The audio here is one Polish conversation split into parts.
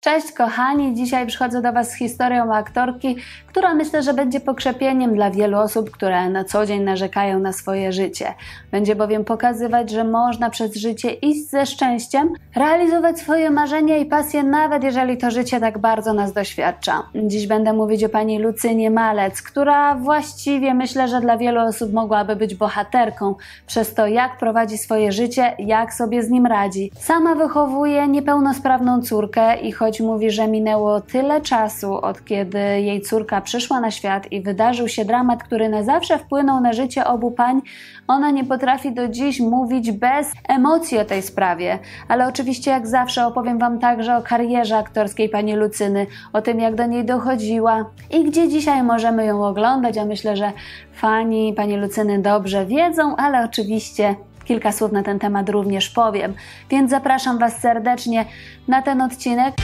Cześć kochani, dzisiaj przychodzę do Was z historią aktorki, która myślę, że będzie pokrzepieniem dla wielu osób, które na co dzień narzekają na swoje życie. Będzie bowiem pokazywać, że można przez życie iść ze szczęściem, realizować swoje marzenia i pasje, nawet jeżeli to życie tak bardzo nas doświadcza. Dziś będę mówić o pani Lucynie Malec, która właściwie myślę, że dla wielu osób mogłaby być bohaterką przez to, jak prowadzi swoje życie, jak sobie z nim radzi. Sama wychowuje niepełnosprawną córkę i choć choć mówi, że minęło tyle czasu, od kiedy jej córka przyszła na świat i wydarzył się dramat, który na zawsze wpłynął na życie obu pań, ona nie potrafi do dziś mówić bez emocji o tej sprawie. Ale oczywiście, jak zawsze, opowiem Wam także o karierze aktorskiej pani Lucyny, o tym, jak do niej dochodziła i gdzie dzisiaj możemy ją oglądać. A myślę, że fani pani Lucyny dobrze wiedzą, ale oczywiście kilka słów na ten temat również powiem. Więc zapraszam Was serdecznie na ten odcinek.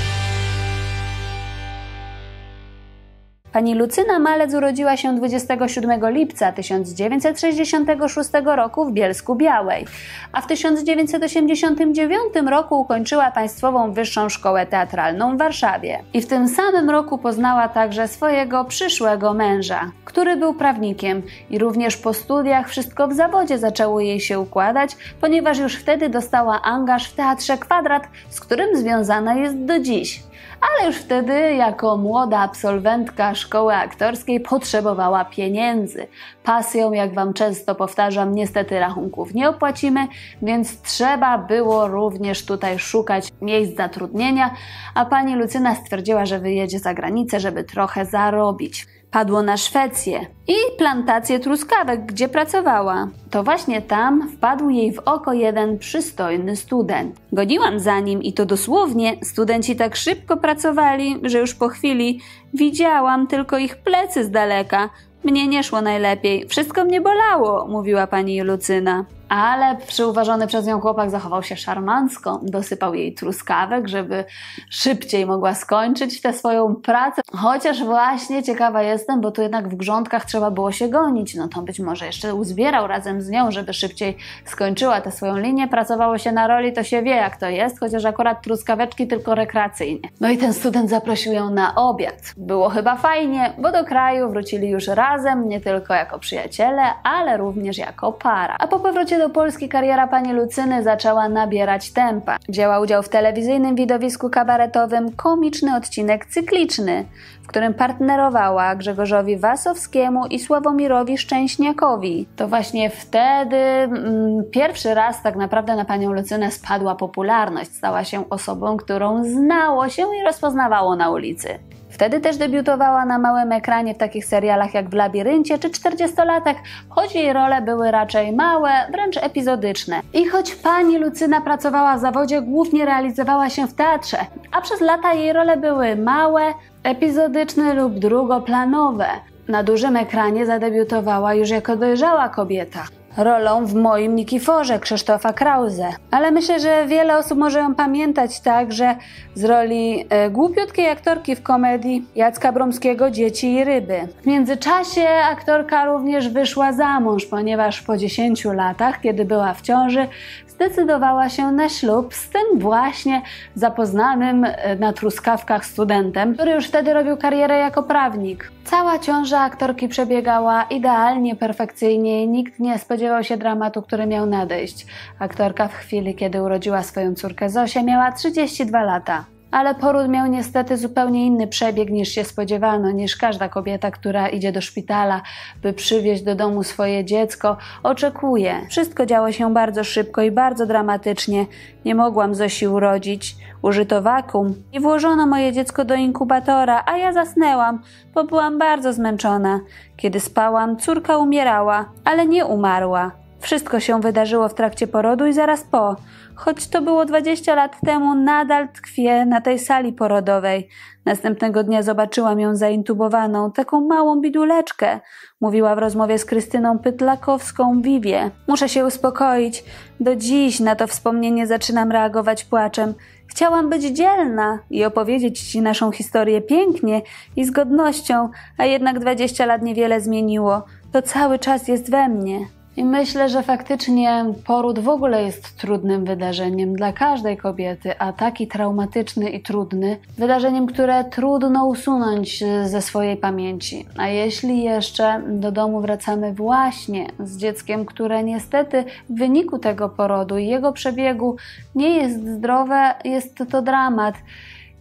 Pani Lucyna Malec urodziła się 27 lipca 1966 roku w Bielsku Białej, a w 1989 roku ukończyła Państwową Wyższą Szkołę Teatralną w Warszawie. I w tym samym roku poznała także swojego przyszłego męża, który był prawnikiem. I również po studiach wszystko w zawodzie zaczęło jej się układać, ponieważ już wtedy dostała angaż w Teatrze Kwadrat, z którym związana jest do dziś ale już wtedy, jako młoda absolwentka szkoły aktorskiej, potrzebowała pieniędzy. Pasją, jak Wam często powtarzam, niestety rachunków nie opłacimy, więc trzeba było również tutaj szukać miejsc zatrudnienia, a pani Lucyna stwierdziła, że wyjedzie za granicę, żeby trochę zarobić padło na Szwecję i plantację truskawek, gdzie pracowała. To właśnie tam wpadł jej w oko jeden przystojny student. Goniłam za nim i to dosłownie, studenci tak szybko pracowali, że już po chwili widziałam tylko ich plecy z daleka. Mnie nie szło najlepiej, wszystko mnie bolało, mówiła pani Lucyna ale przyuważony przez nią chłopak zachował się szarmancko, dosypał jej truskawek, żeby szybciej mogła skończyć tę swoją pracę. Chociaż właśnie ciekawa jestem, bo tu jednak w grządkach trzeba było się gonić, no to być może jeszcze uzbierał razem z nią, żeby szybciej skończyła tę swoją linię. Pracowało się na roli, to się wie jak to jest, chociaż akurat truskaweczki tylko rekreacyjnie. No i ten student zaprosił ją na obiad. Było chyba fajnie, bo do kraju wrócili już razem, nie tylko jako przyjaciele, ale również jako para. A po powrocie do do Polski kariera pani Lucyny zaczęła nabierać tempa. Wzięła udział w telewizyjnym widowisku kabaretowym komiczny odcinek cykliczny, w którym partnerowała Grzegorzowi Wasowskiemu i Sławomirowi Szczęśniakowi. To właśnie wtedy mm, pierwszy raz tak naprawdę na panią Lucynę spadła popularność. Stała się osobą, którą znało się i rozpoznawało na ulicy. Wtedy też debiutowała na małym ekranie w takich serialach jak W Labiryncie czy 40-latek, choć jej role były raczej małe, wręcz epizodyczne. I choć pani Lucyna pracowała w zawodzie, głównie realizowała się w teatrze, a przez lata jej role były małe, epizodyczne lub drugoplanowe. Na dużym ekranie zadebiutowała już jako dojrzała kobieta rolą w moim Nikiforze Krzysztofa Krause. Ale myślę, że wiele osób może ją pamiętać także z roli e, głupiutkiej aktorki w komedii Jacka Bromskiego Dzieci i Ryby. W międzyczasie aktorka również wyszła za mąż, ponieważ po 10 latach, kiedy była w ciąży, zdecydowała się na ślub z tym właśnie zapoznanym e, na truskawkach studentem, który już wtedy robił karierę jako prawnik. Cała ciąża aktorki przebiegała idealnie, perfekcyjnie nikt nie spodziewał się dramatu, który miał nadejść. Aktorka w chwili, kiedy urodziła swoją córkę Zosię, miała 32 lata ale poród miał niestety zupełnie inny przebieg niż się spodziewano, niż każda kobieta, która idzie do szpitala, by przywieźć do domu swoje dziecko, oczekuje. Wszystko działo się bardzo szybko i bardzo dramatycznie. Nie mogłam Zosi urodzić. Użyto wakum i włożono moje dziecko do inkubatora, a ja zasnęłam, bo byłam bardzo zmęczona. Kiedy spałam, córka umierała, ale nie umarła. Wszystko się wydarzyło w trakcie porodu i zaraz po. Choć to było 20 lat temu, nadal tkwię na tej sali porodowej. Następnego dnia zobaczyłam ją zaintubowaną, taką małą biduleczkę. Mówiła w rozmowie z Krystyną Pytlakowską Wiwie. Muszę się uspokoić. Do dziś na to wspomnienie zaczynam reagować płaczem. Chciałam być dzielna i opowiedzieć Ci naszą historię pięknie i z godnością, a jednak 20 lat niewiele zmieniło. To cały czas jest we mnie. I myślę, że faktycznie poród w ogóle jest trudnym wydarzeniem dla każdej kobiety, a taki traumatyczny i trudny, wydarzeniem, które trudno usunąć ze swojej pamięci. A jeśli jeszcze do domu wracamy właśnie z dzieckiem, które niestety w wyniku tego porodu i jego przebiegu nie jest zdrowe, jest to dramat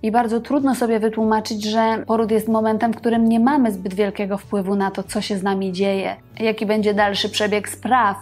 i bardzo trudno sobie wytłumaczyć, że poród jest momentem, w którym nie mamy zbyt wielkiego wpływu na to, co się z nami dzieje, jaki będzie dalszy przebieg spraw.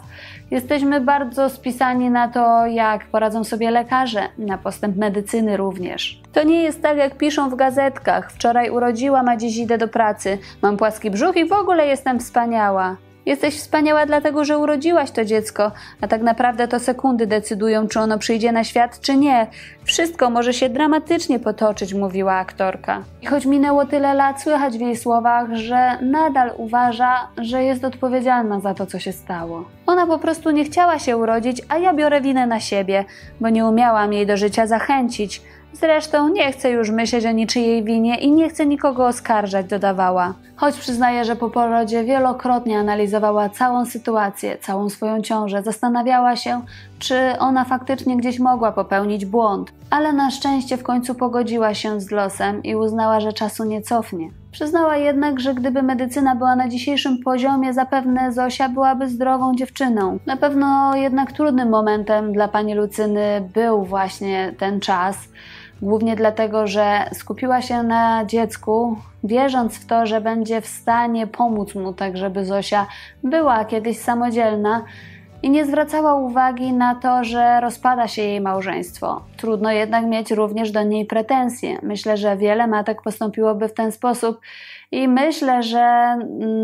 Jesteśmy bardzo spisani na to, jak poradzą sobie lekarze, na postęp medycyny również. To nie jest tak, jak piszą w gazetkach. Wczoraj urodziłam, a dziś idę do pracy. Mam płaski brzuch i w ogóle jestem wspaniała. Jesteś wspaniała dlatego, że urodziłaś to dziecko, a tak naprawdę to sekundy decydują, czy ono przyjdzie na świat, czy nie. Wszystko może się dramatycznie potoczyć, mówiła aktorka. I choć minęło tyle lat, słychać w jej słowach, że nadal uważa, że jest odpowiedzialna za to, co się stało. Ona po prostu nie chciała się urodzić, a ja biorę winę na siebie, bo nie umiałam jej do życia zachęcić. Zresztą nie chcę już myśleć o niczyjej winie i nie chcę nikogo oskarżać, dodawała. Choć przyznaje, że po porodzie wielokrotnie analizowała całą sytuację, całą swoją ciążę, zastanawiała się, czy ona faktycznie gdzieś mogła popełnić błąd, ale na szczęście w końcu pogodziła się z losem i uznała, że czasu nie cofnie. Przyznała jednak, że gdyby medycyna była na dzisiejszym poziomie, zapewne Zosia byłaby zdrową dziewczyną. Na pewno jednak trudnym momentem dla pani Lucyny był właśnie ten czas głównie dlatego, że skupiła się na dziecku, wierząc w to, że będzie w stanie pomóc mu, tak żeby Zosia była kiedyś samodzielna. I nie zwracała uwagi na to, że rozpada się jej małżeństwo. Trudno jednak mieć również do niej pretensje. Myślę, że wiele matek postąpiłoby w ten sposób, i myślę, że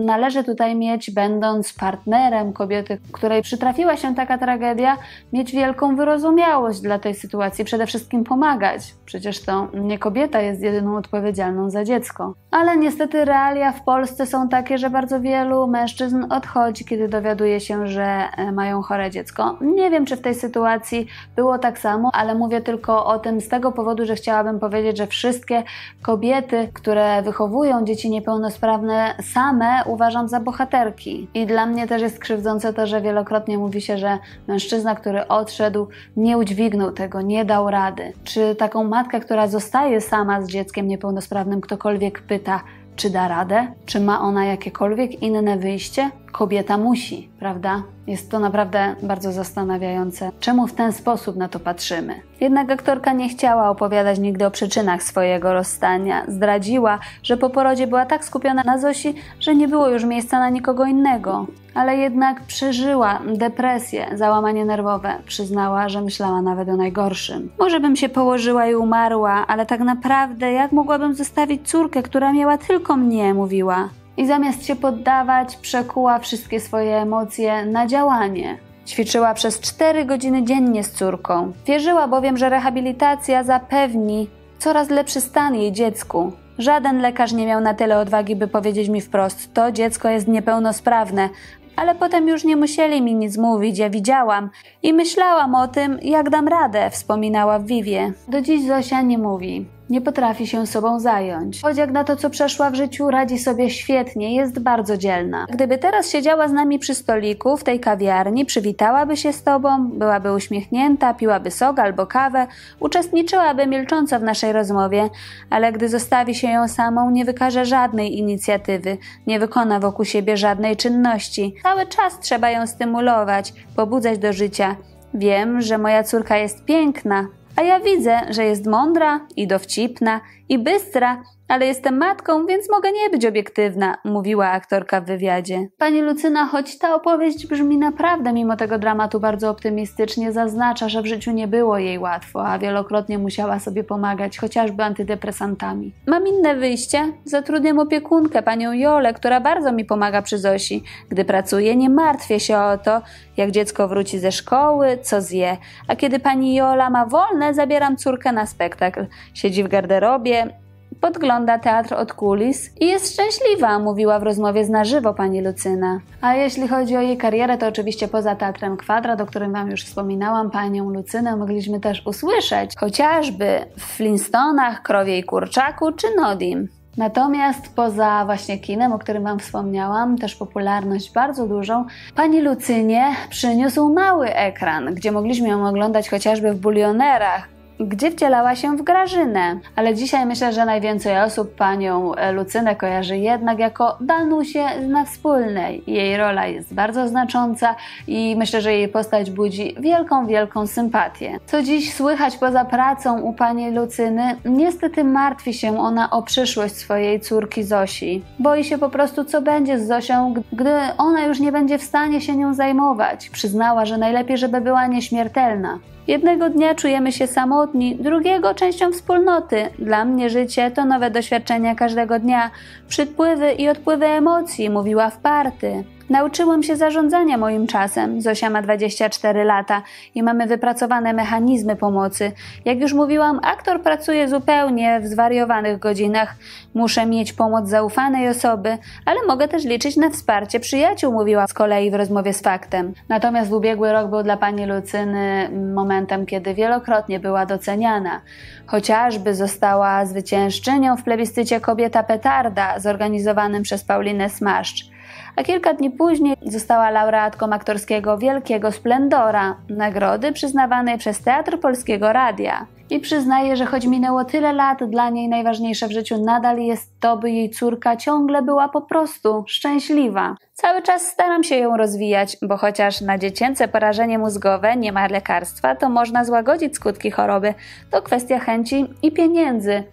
należy tutaj mieć, będąc partnerem kobiety, której przytrafiła się taka tragedia, mieć wielką wyrozumiałość dla tej sytuacji, przede wszystkim pomagać. Przecież to nie kobieta jest jedyną odpowiedzialną za dziecko. Ale niestety realia w Polsce są takie, że bardzo wielu mężczyzn odchodzi, kiedy dowiaduje się, że e, mają chore dziecko. Nie wiem, czy w tej sytuacji było tak samo, ale mówię tylko o tym z tego powodu, że chciałabym powiedzieć, że wszystkie kobiety, które wychowują dzieci niepełnosprawne same uważam za bohaterki. I dla mnie też jest krzywdzące to, że wielokrotnie mówi się, że mężczyzna, który odszedł, nie udźwignął tego, nie dał rady. Czy taką matkę, która zostaje sama z dzieckiem niepełnosprawnym, ktokolwiek pyta, czy da radę? Czy ma ona jakiekolwiek inne wyjście? Kobieta musi, prawda? Jest to naprawdę bardzo zastanawiające, czemu w ten sposób na to patrzymy. Jednak aktorka nie chciała opowiadać nigdy o przyczynach swojego rozstania. Zdradziła, że po porodzie była tak skupiona na Zosi, że nie było już miejsca na nikogo innego. Ale jednak przeżyła depresję, załamanie nerwowe. Przyznała, że myślała nawet o najgorszym. Może bym się położyła i umarła, ale tak naprawdę jak mogłabym zostawić córkę, która miała tylko mnie, mówiła i zamiast się poddawać, przekuła wszystkie swoje emocje na działanie. Ćwiczyła przez 4 godziny dziennie z córką. Wierzyła bowiem, że rehabilitacja zapewni coraz lepszy stan jej dziecku. Żaden lekarz nie miał na tyle odwagi, by powiedzieć mi wprost: To dziecko jest niepełnosprawne, ale potem już nie musieli mi nic mówić, ja widziałam i myślałam o tym, jak dam radę, wspominała Vivie. Do dziś Zosia nie mówi. Nie potrafi się sobą zająć. Choć jak na to, co przeszła w życiu, radzi sobie świetnie, jest bardzo dzielna. Gdyby teraz siedziała z nami przy stoliku w tej kawiarni, przywitałaby się z tobą, byłaby uśmiechnięta, piłaby sok albo kawę, uczestniczyłaby milcząco w naszej rozmowie, ale gdy zostawi się ją samą, nie wykaże żadnej inicjatywy, nie wykona wokół siebie żadnej czynności. Cały czas trzeba ją stymulować, pobudzać do życia. Wiem, że moja córka jest piękna, a ja widzę, że jest mądra i dowcipna i bystra ale jestem matką, więc mogę nie być obiektywna, mówiła aktorka w wywiadzie. Pani Lucyna, choć ta opowieść brzmi naprawdę mimo tego dramatu bardzo optymistycznie, zaznacza, że w życiu nie było jej łatwo, a wielokrotnie musiała sobie pomagać, chociażby antydepresantami. Mam inne wyjście. Zatrudniam opiekunkę, panią Jolę, która bardzo mi pomaga przy Zosi. Gdy pracuję, nie martwię się o to, jak dziecko wróci ze szkoły, co zje. A kiedy pani Jola ma wolne, zabieram córkę na spektakl. Siedzi w garderobie, podgląda teatr od kulis i jest szczęśliwa, mówiła w rozmowie z na żywo pani Lucyna. A jeśli chodzi o jej karierę, to oczywiście poza teatrem Kwadrat, o którym wam już wspominałam, panią Lucynę mogliśmy też usłyszeć, chociażby w Flintstonach, Krowie i Kurczaku czy Nodim. Natomiast poza właśnie kinem, o którym Wam wspomniałam, też popularność bardzo dużą, pani Lucynie przyniósł mały ekran, gdzie mogliśmy ją oglądać chociażby w bulionerach, gdzie wcielała się w Grażynę. Ale dzisiaj myślę, że najwięcej osób panią Lucynę kojarzy jednak jako Danusię na wspólnej. Jej rola jest bardzo znacząca i myślę, że jej postać budzi wielką, wielką sympatię. Co dziś słychać poza pracą u pani Lucyny? Niestety martwi się ona o przyszłość swojej córki Zosi. Boi się po prostu, co będzie z Zosią, gdy ona już nie będzie w stanie się nią zajmować. Przyznała, że najlepiej, żeby była nieśmiertelna. Jednego dnia czujemy się samotni, drugiego częścią wspólnoty. Dla mnie życie to nowe doświadczenia każdego dnia, przypływy i odpływy emocji, mówiła w party. Nauczyłam się zarządzania moim czasem. Zosia ma 24 lata i mamy wypracowane mechanizmy pomocy. Jak już mówiłam, aktor pracuje zupełnie w zwariowanych godzinach. Muszę mieć pomoc zaufanej osoby, ale mogę też liczyć na wsparcie przyjaciół, mówiła z kolei w rozmowie z faktem. Natomiast ubiegły rok był dla pani Lucyny momentem, kiedy wielokrotnie była doceniana. Chociażby została zwyciężczynią w plebiscycie Kobieta Petarda zorganizowanym przez Paulinę Smaszcz a kilka dni później została laureatką aktorskiego Wielkiego Splendora, nagrody przyznawanej przez Teatr Polskiego Radia. I przyznaje, że choć minęło tyle lat, dla niej najważniejsze w życiu nadal jest to, by jej córka ciągle była po prostu szczęśliwa. Cały czas staram się ją rozwijać, bo chociaż na dziecięce porażenie mózgowe nie ma lekarstwa, to można złagodzić skutki choroby. To kwestia chęci i pieniędzy.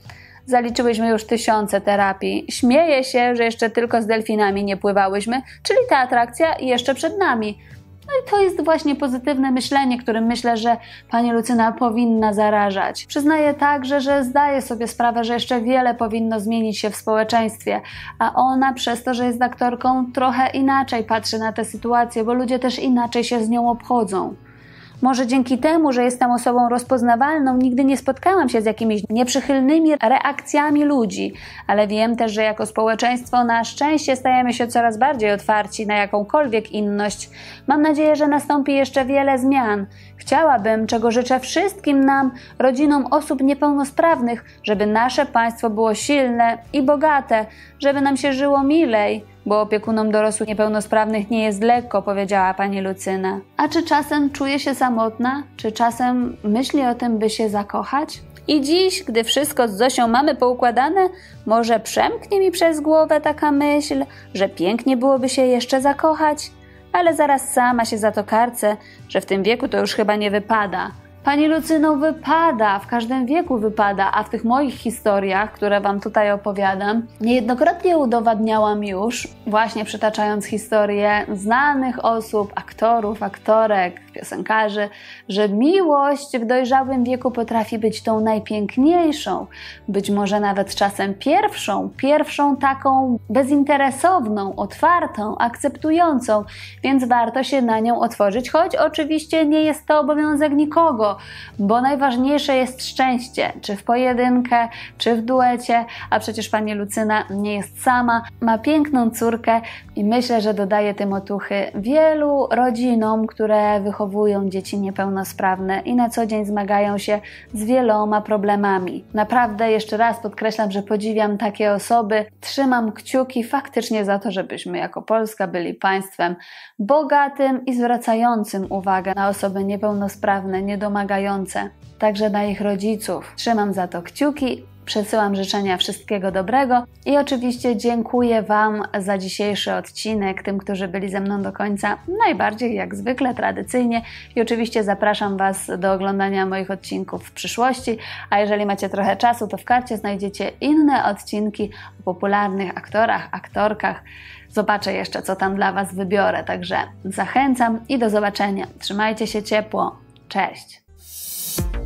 Zaliczyłyśmy już tysiące terapii. Śmieję się, że jeszcze tylko z delfinami nie pływałyśmy, czyli ta atrakcja jeszcze przed nami. No i to jest właśnie pozytywne myślenie, którym myślę, że pani Lucyna powinna zarażać. Przyznaję także, że zdaje sobie sprawę, że jeszcze wiele powinno zmienić się w społeczeństwie, a ona przez to, że jest aktorką, trochę inaczej patrzy na tę sytuację, bo ludzie też inaczej się z nią obchodzą. Może dzięki temu, że jestem osobą rozpoznawalną, nigdy nie spotkałam się z jakimiś nieprzychylnymi reakcjami ludzi, ale wiem też, że jako społeczeństwo na szczęście stajemy się coraz bardziej otwarci na jakąkolwiek inność. Mam nadzieję, że nastąpi jeszcze wiele zmian. Chciałabym, czego życzę wszystkim nam, rodzinom osób niepełnosprawnych, żeby nasze państwo było silne i bogate, żeby nam się żyło milej bo opiekunom dorosłych niepełnosprawnych nie jest lekko, powiedziała pani Lucyna. A czy czasem czuje się samotna? Czy czasem myśli o tym, by się zakochać? I dziś, gdy wszystko z Zosią mamy poukładane, może przemknie mi przez głowę taka myśl, że pięknie byłoby się jeszcze zakochać? Ale zaraz sama się za to karcę, że w tym wieku to już chyba nie wypada – Pani Lucyno, wypada, w każdym wieku wypada, a w tych moich historiach, które Wam tutaj opowiadam, niejednokrotnie udowadniałam już, właśnie przytaczając historie znanych osób, aktorów, aktorek, piosenkarzy, że miłość w dojrzałym wieku potrafi być tą najpiękniejszą, być może nawet czasem pierwszą, pierwszą taką bezinteresowną, otwartą, akceptującą, więc warto się na nią otworzyć, choć oczywiście nie jest to obowiązek nikogo bo najważniejsze jest szczęście, czy w pojedynkę, czy w duecie, a przecież pani Lucyna nie jest sama, ma piękną córkę i myślę, że dodaje tym otuchy wielu rodzinom, które wychowują dzieci niepełnosprawne i na co dzień zmagają się z wieloma problemami. Naprawdę jeszcze raz podkreślam, że podziwiam takie osoby, trzymam kciuki faktycznie za to, żebyśmy jako Polska byli państwem bogatym i zwracającym uwagę na osoby niepełnosprawne, niedomagające pomagające, także dla ich rodziców. Trzymam za to kciuki, przesyłam życzenia wszystkiego dobrego i oczywiście dziękuję Wam za dzisiejszy odcinek, tym, którzy byli ze mną do końca, najbardziej jak zwykle, tradycyjnie i oczywiście zapraszam Was do oglądania moich odcinków w przyszłości, a jeżeli macie trochę czasu, to w karcie znajdziecie inne odcinki o popularnych aktorach, aktorkach. Zobaczę jeszcze, co tam dla Was wybiorę, także zachęcam i do zobaczenia. Trzymajcie się ciepło. Cześć! Bye.